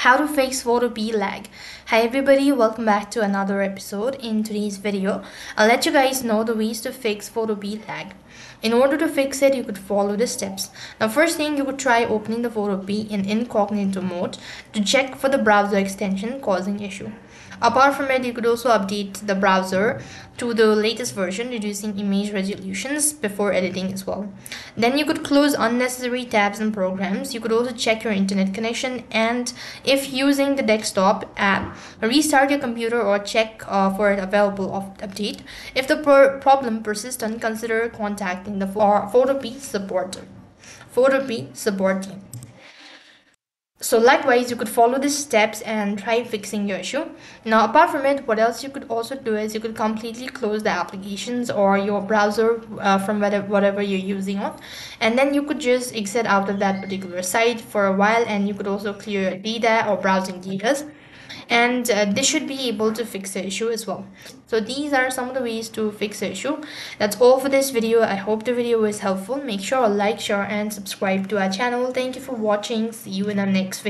How to fix Photopea lag. Hi everybody, welcome back to another episode. In today's video, I'll let you guys know the ways to fix Photopea lag. In order to fix it, you could follow the steps. Now first thing, you could try opening the Photopea in incognito mode to check for the browser extension causing issue. Apart from it, you could also update the browser to the latest version, reducing image resolutions before editing as well. Then you could close unnecessary tabs and programs. You could also check your internet connection and if using the desktop app, restart your computer or check uh, for an available update. If the problem persists, consider contacting the Photopea support. Photopea support team. So likewise, you could follow these steps and try fixing your issue. Now, apart from it, what else you could also do is you could completely close the applications or your browser uh, from whatever, whatever you're using on. And then you could just exit out of that particular site for a while and you could also clear your data or browsing data and uh, this should be able to fix the issue as well. So these are some of the ways to fix the issue. That's all for this video. I hope the video was helpful. Make sure to like share and subscribe to our channel. Thank you for watching. See you in our next video